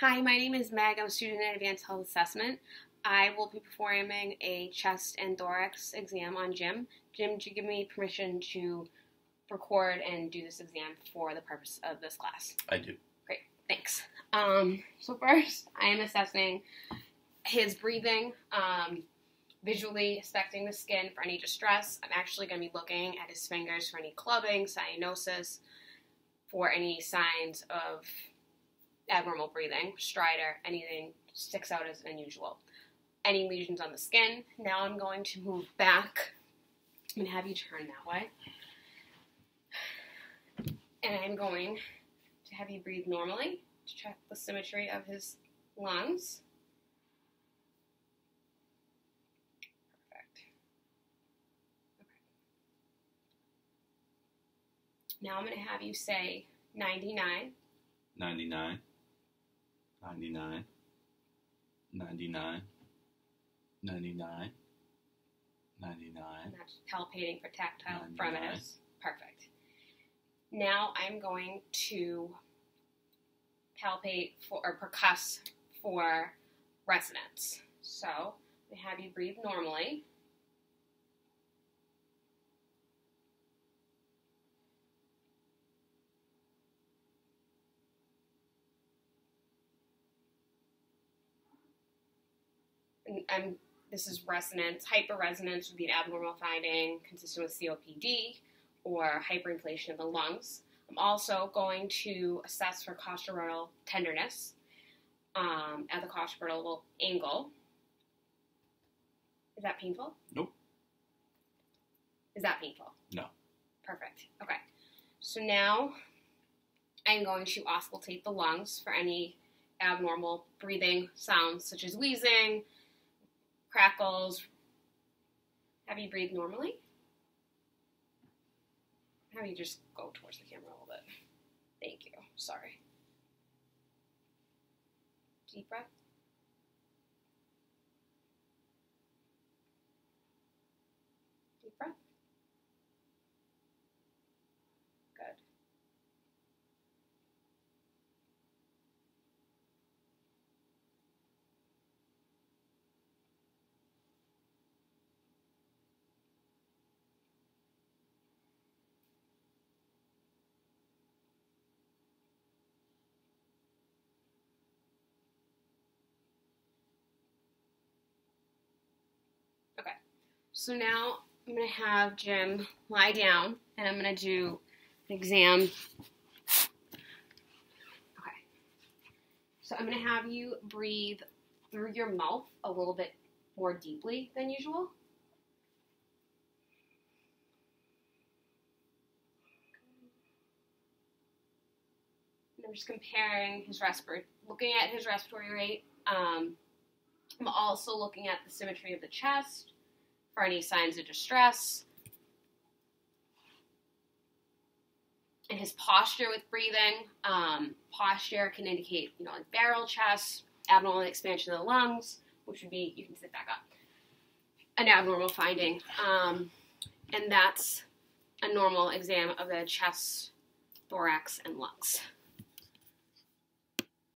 Hi, my name is Meg. I'm a student in Advanced Health Assessment. I will be performing a chest and thorax exam on Jim. Jim, did you give me permission to record and do this exam for the purpose of this class? I do. Great, thanks. Um, so first, I am assessing his breathing, um, visually inspecting the skin for any distress. I'm actually going to be looking at his fingers for any clubbing, cyanosis, for any signs of abnormal breathing, stridor, anything sticks out as unusual. Any lesions on the skin. Now I'm going to move back and have you turn that way. And I'm going to have you breathe normally to check the symmetry of his lungs. Perfect. Okay. Now I'm going to have you say 99. 99, 99, 99, 99, 99. That's palpating for tactile 99. parameters. Perfect. Now I'm going to palpate for or percuss for resonance. So we have you breathe normally. I'm this is resonance. Hyperresonance would be an abnormal finding consistent with COPD or hyperinflation of the lungs. I'm also going to assess for costal tenderness um, at the costal angle. Is that painful? Nope. Is that painful? No. Perfect. Okay. So now I'm going to auscultate the lungs for any abnormal breathing sounds such as wheezing, crackles. Have you breathe normally? Have you just go towards the camera a little bit? Thank you. Sorry. Deep breath. Deep breath. So now I'm going to have Jim lie down and I'm going to do an exam. Okay. So I'm going to have you breathe through your mouth a little bit more deeply than usual. And I'm just comparing his respiratory, looking at his respiratory rate. Um, I'm also looking at the symmetry of the chest for any signs of distress. And his posture with breathing. Um, posture can indicate, you know, like barrel chest, abnormal expansion of the lungs, which would be, you can sit back up, an abnormal finding. Um, and that's a normal exam of the chest, thorax, and lungs.